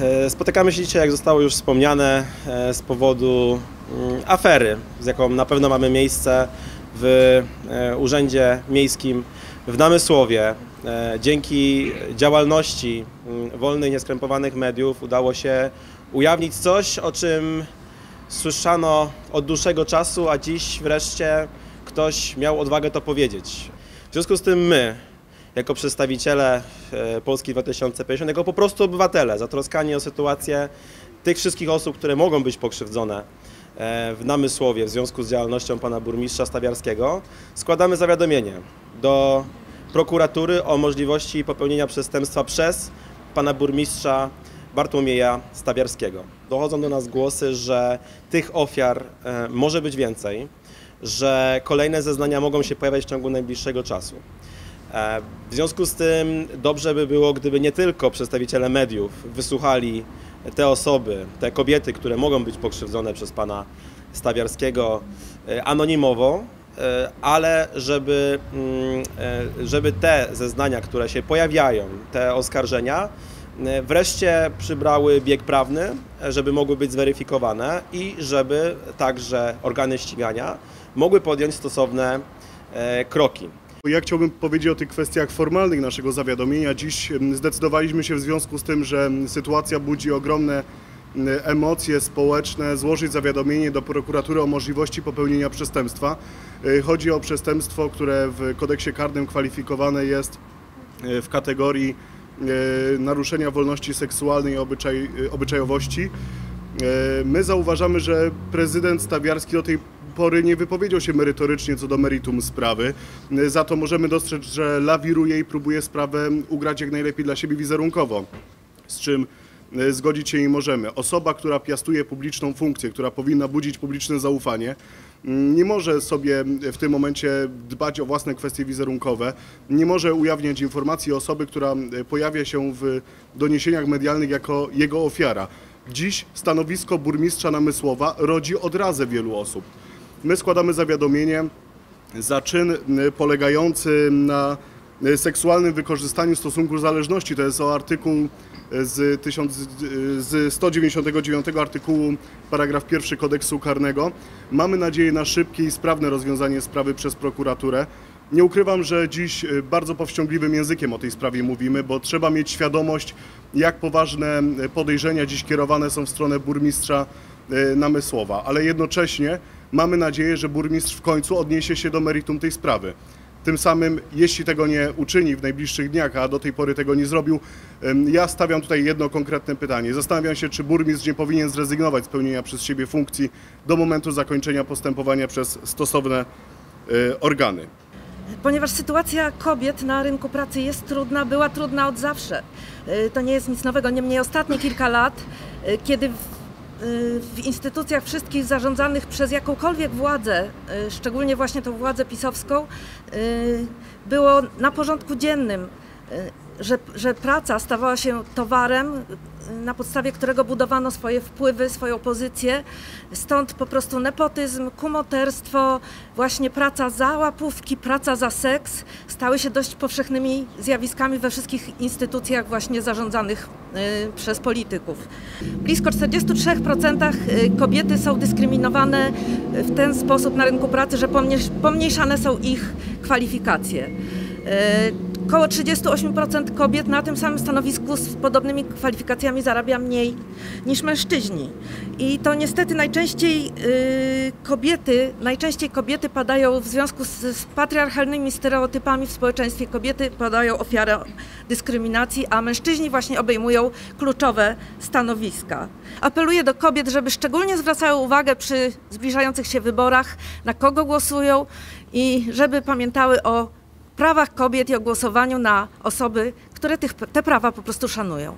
E, Spotykamy się dzisiaj, jak zostało już wspomniane, e, z powodu mm, afery, z jaką na pewno mamy miejsce w e, Urzędzie Miejskim w Namysłowie. Dzięki działalności mm, wolnych, nieskrępowanych mediów udało się ujawnić coś, o czym słyszano od dłuższego czasu, a dziś wreszcie ktoś miał odwagę to powiedzieć. W związku z tym my, jako przedstawiciele e, Polski 2050, jako po prostu obywatele, zatroskani o sytuację tych wszystkich osób, które mogą być pokrzywdzone e, w Namysłowie w związku z działalnością pana burmistrza Stawiarskiego, składamy zawiadomienie do prokuratury o możliwości popełnienia przestępstwa przez pana burmistrza Bartłomieja Stawiarskiego. Dochodzą do nas głosy, że tych ofiar e, może być więcej, że kolejne zeznania mogą się pojawiać w ciągu najbliższego czasu. E, W związku z tym dobrze by było, gdyby nie tylko przedstawiciele mediów wysłuchali te osoby, te kobiety, które mogą być pokrzywdzone przez pana Stawiarskiego e, anonimowo, e, ale żeby, mm, żeby te zeznania, które się pojawiają, te oskarżenia, wreszcie przybrały bieg prawny, żeby mogły być zweryfikowane i żeby także organy ścigania mogły podjąć stosowne kroki. Ja chciałbym powiedzieć o tych kwestiach formalnych naszego zawiadomienia. Dziś zdecydowaliśmy się w związku z tym, że sytuacja budzi ogromne em, emocje społeczne, złożyć zawiadomienie do prokuratury o możliwości popełnienia przestępstwa. E, Chodzi o przestępstwo, które w kodeksie karnym kwalifikowane jest e, w kategorii e, naruszenia wolności seksualnej i obyczaj, obyczajowości. My zauważamy, że prezydent Stawiarski do tej pory nie wypowiedział się merytorycznie co do meritum sprawy. Za to możemy dostrzec, że lawiruje i próbuje sprawę ugrać jak najlepiej dla siebie wizerunkowo. Z czym e, zgodzić się nie możemy. Osoba, która piastuje publiczną funkcję, która powinna budzić publiczne zaufanie, m, nie może sobie w tym momencie dbać o własne kwestie wizerunkowe, nie może ujawniać informacji osoby, która e, pojawia się w doniesieniach medialnych jako jego ofiara. Dziś stanowisko burmistrza Namysłowa rodzi odrazę wielu osób. My składamy zawiadomienie za czyn y, polegający na y, seksualnym wykorzystaniu stosunku zależności. To jest o artykuł y, z, 1000, y, z 199 artykułu paragraf pierwszy kodeksu karnego. Mamy nadzieję na szybkie i sprawne rozwiązanie sprawy przez prokuraturę. Nie ukrywam, że dziś bardzo powściągliwym językiem o tej sprawie mówimy, bo trzeba mieć świadomość, jak poważne podejrzenia dziś kierowane są w stronę burmistrza Namysłowa, ale jednocześnie mamy nadzieję, że burmistrz w końcu odniesie się do meritum tej sprawy. Tym samym, jeśli tego nie uczyni w najbliższych dniach, a do tej pory tego nie zrobił, ja stawiam tutaj jedno konkretne pytanie. Zastanawiam się, czy burmistrz nie powinien zrezygnować z pełnienia przez siebie funkcji do momentu zakończenia postępowania przez stosowne e, organy. Ponieważ sytuacja kobiet na rynku pracy jest trudna, była trudna od zawsze. Y, To nie jest nic nowego. Niemniej ostatnie kilka lat, y, kiedy w, instytucjach wszystkich zarządzanych przez jakąkolwiek władzę, y, szczególnie właśnie tą władzę pisowską, y, było na porządku dziennym, y, że, że praca stawała się towarem, y, na podstawie którego budowano swoje wpływy, swoją pozycję. Stąd po prostu nepotyzm, kumoterstwo, właśnie praca za łapówki, praca za seks stały się dość powszechnymi zjawiskami we wszystkich instytucjach właśnie zarządzanych y, przez polityków. Blisko 43% y, kobiety są dyskryminowane w ten sposób na rynku pracy, że pomniejsz- pomniejszane są ich kwalifikacje. Około 38% kobiet na tym samym stanowisku z podobnymi kwalifikacjami zarabia mniej niż mężczyźni. I to niestety najczęściej y, kobiety, najczęściej kobiety padają w związku z, z patriarchalnymi stereotypami w społeczeństwie, kobiety padają ofiarę dyskryminacji, a mężczyźni właśnie obejmują kluczowe stanowiska. Apeluję do kobiet, żeby szczególnie zwracały uwagę przy zbliżających się wyborach, na kogo głosują i żeby pamiętały o prawach kobiet i o głosowaniu na osoby, które tych, te prawa po prostu szanują.